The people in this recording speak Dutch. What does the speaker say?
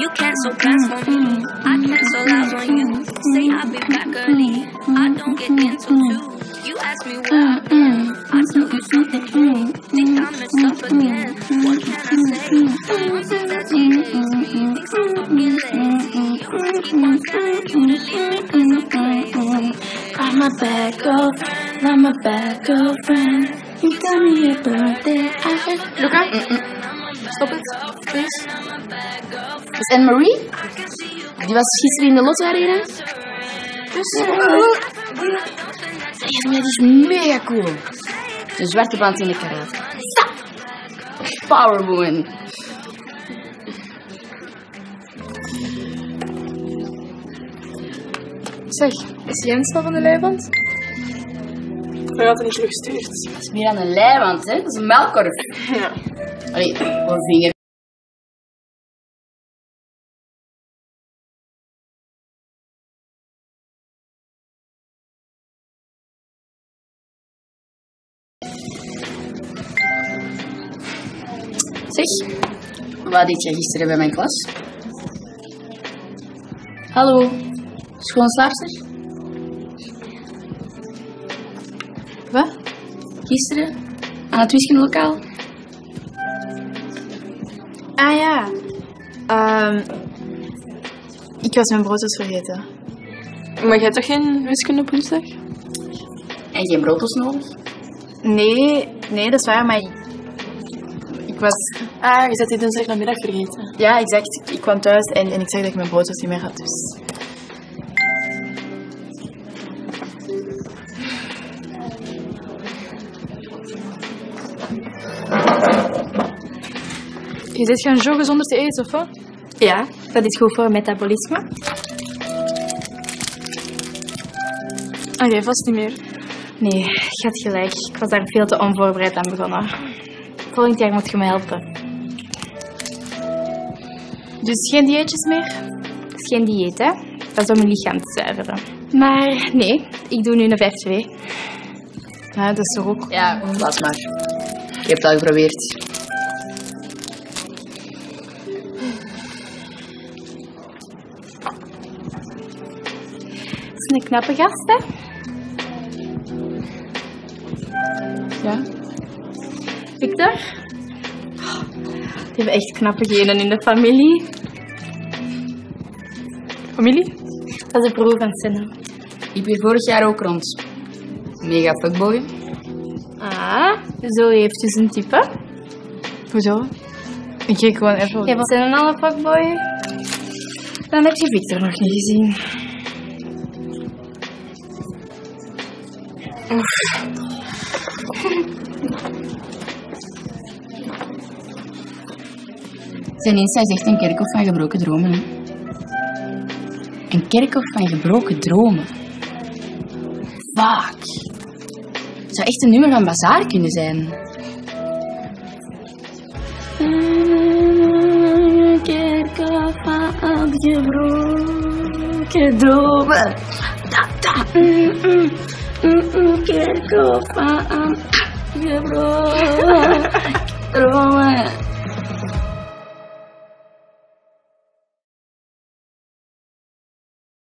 You cancel plans for me. I cancel out on you. Say I'll be back early. I don't get into two. You ask me where I've been. I tell you something new. Think I messed up again. What can I say? Someone says that's okay. Think I'm fucking lazy. You wanna keep on telling you to leave me 'cause I'm crazy. I'm a bad girlfriend, I'm a bad girlfriend. You got me a birthday. I had Luca? Stop het, please. Dat is Anne-Marie. Die was gisteren in de lotto arena. Dus... Ja, maar dat is mega cool. Een zwarte band in de karate. Stop! Powerwoman. Zeg, is Jens wel van de leiband? Had het niet teruggestuurd. Dat is meer aan een leiband, hè? Dat is een melkkorf. Ja. Allee, voor vinger. Zeg, wat deed jij gisteren bij mijn klas? Hallo, schoonslaapster? Wat? Gisteren? Aan het wiskundelokaal? Ah ja. Ehm, ik was mijn broodjes vergeten. Maar jij hebt toch geen wiskunde op woensdag? En geen broodjes nodig? Nee, nee, dat is waar, maar ik, ik was... Ah, je zet die dinsdag namiddag vergeten. Ja, exact. Ik kwam thuis en, en ik zag dat ik mijn broodjes niet meer had, dus... Je zit gaan joggen zonder te eten, of wat? Ja, dat is goed voor metabolisme. Oké, vast niet meer. Nee, je had gelijk. Ik was daar veel te onvoorbereid aan begonnen. Volgend jaar moet je me helpen. Dus geen dieetjes meer? Dat is geen dieet, hè? Dat is om je lichaam te zuiveren. Maar nee, ik doe nu een 5-2. Ja, dat is toch ook... Ja, laat maar. Je hebt het al geprobeerd. Een knappe gast, hè? Ja? Victor? Die hebben echt knappe genen in de familie. Familie? Dat is de broer van Senna. Liep hier vorig jaar ook rond. Mega fuckboy. Ah, zo heeft dus een type. Hoezo? Ik keek gewoon even... Jij was een alle fuckboy. Dan heb je Victor nog niet gezien. Zijn Insta is echt een kerkhof van gebroken dromen. Hè? Een kerkhof van gebroken dromen. Fuck. Het zou echt een nummer van Bazaar kunnen zijn. Een kerkhof van gebroken dromen. Da, da, mm, mm, mm, mm, kerkhof van gebroken dromen.